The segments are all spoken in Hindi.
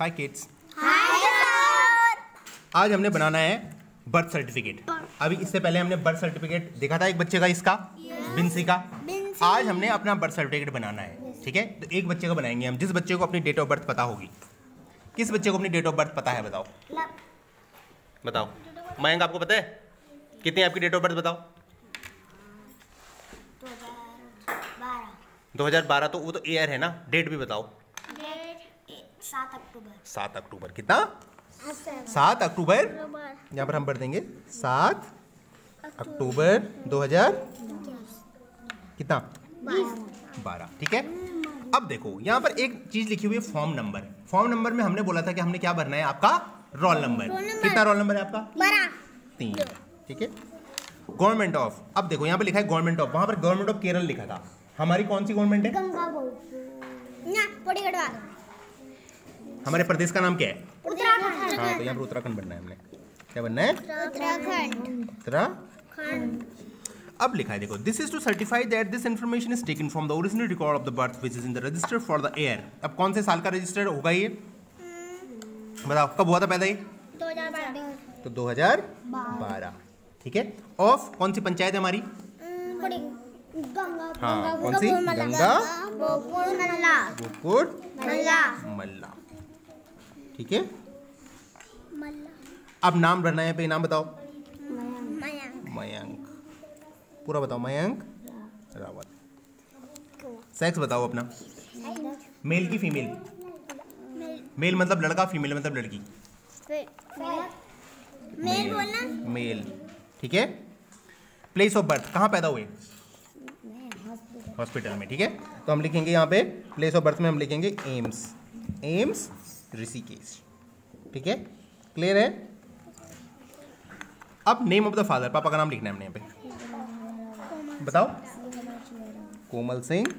हाय किड्स आज हमने बनाना है बर्थ सर्टिफिकेट अभी इससे पहले हमने बर्थ सर्टिफिकेट देखा था एक बच्चे का इसका? बिंसी का? आज हमने अपना बर्थ सर्टिफिकेट बनाना है ठीक है? तो एक बच्चे का बनाएँगे हम जिस बच्चे को अपनी डेट ऑफ़ बर्थ पता होगी। किस बच्चे को अपनी डेट ऑफ़ बर्थ पता है बताओ? बताओ। मयंक आपको पता है? कितनी आपकी डेट ऑफ़ बर्थ बताओ? 2012 तो वो तो ईयर है ना? डेट भी बताओ। सात अक्टूबर। सात अक्टूबर। कितना? सात अक्टूबर? यहाँ पर हम भर देंगे। सात अक्टूबर 2000 कितना? बारह। ठीक है? अब देखो यहाँ पर एक चीज़ लिखी हुई है फॉर्म नंबर। फॉर्म नंबर में हमने बोला था कि हमने क्या भरना है? आपका रोल नंबर। कितना रोल नंबर है आपका? तीन। ठीक है? Government of. अब देखो यहाँ पे लिखा है गवर्नमेंट ऑफ़। वहाँ पर गवर्नमेंट ऑफ़ केरल लिखा था। हमारी कौन सी गवर्नमेंट है गंगा बोल ना पड़ी गढ़वा हमारे प्रदेश का नाम क्या है? उत्तराखंड। हाँ तो यहाँ पर उत्तराखंड बनना है हमने। क्या बनना है? उत्तराखंड। उत्तराखंड। अब लिखा है देखो this is to certify that this information is taken from the original record of the birth which is in the register for the year अब कौन से साल का रजिस्टर होगा ये? बताओ कब हुआ था पैदा ये? दो हज़ार बारह। तो 2012 ठीक है? ऑफ़ कौन सी पंचायत है हमारी? गंगा हाँ कौन सी? गंगा। गोकुल नल्ला गोकुल नल्ला मल्ला। ठीक है? अब नाम भरना है पे नाम बताओ। मयंक। मयंक। पूरा बताओ मयंक? रावत। सेक्स बताओ अपना। मेल की फीमेल मेल मतलब लड़का फीमेल मतलब लड़की? मेल बोलना। मेल ठीक है? प्लेस ऑफ़ बर्थ कहाँ पैदा हुए? हॉस्पिटल में ठीक है? तो हम लिखेंगे यहाँ पे प्लेस ऑफ़ बर्थ में हम लिखेंगे एम्स एम्स ऋषिकेश। ठीक है? क्लियर है? अब नेम ऑफ़ द फादर पापा का नाम लिखना है हमने यहाँ पे। बताओ। कोमल सिंह।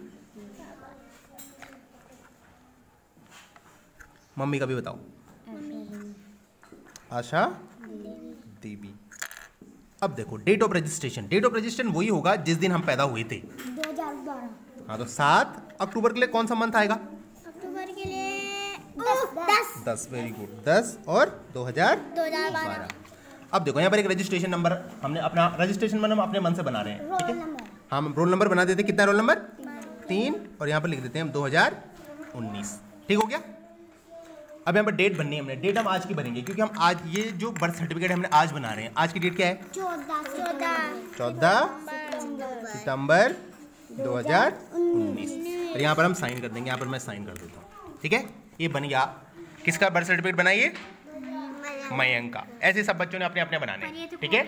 मम्मी का भी बताओ। आशा। देवी। अब देखो date of registration date of registration वही होगा जिस दिन हम पैदा हुए थे। हाँ तो सात अक्टूबर के लिए कौन सा मंथ आएगा? दस दस। वेरी गुड दस और दो हज़ार दो हज़ार बारह। अब देखो यहाँ पर एक रजिस्ट्रेशन नंबर हमने अपना रजिस्ट्रेशन नंबर हम अपने मन से बना रहे हैं ठीक है? हम रोल नंबर बना देते हैं। कितना रोल नंबर तीन और यहाँ पर लिख देते हैं हम दो हज़ार उन्नीस। ठीक हो गया? अब यहाँ पर डेट बननी है हमने। डेट हम आज की बनेंगे क्योंकि हम आज ये जो बर्थ सर्टिफिकेट हमने आज बना रहे हैं आज की डेट क्या है? चौदह चौदह। चौदह सितंबर। 2019 और यहाँ पर हम साइन कर देंगे यहाँ पर मैं साइन कर देता हूँ ठीक है? ये बन गया। किसका बर्थ सर्टिफिकेट बनाइए मयंक। का। ऐसे सब बच्चों ने अपने अपने बनाने ठीक है?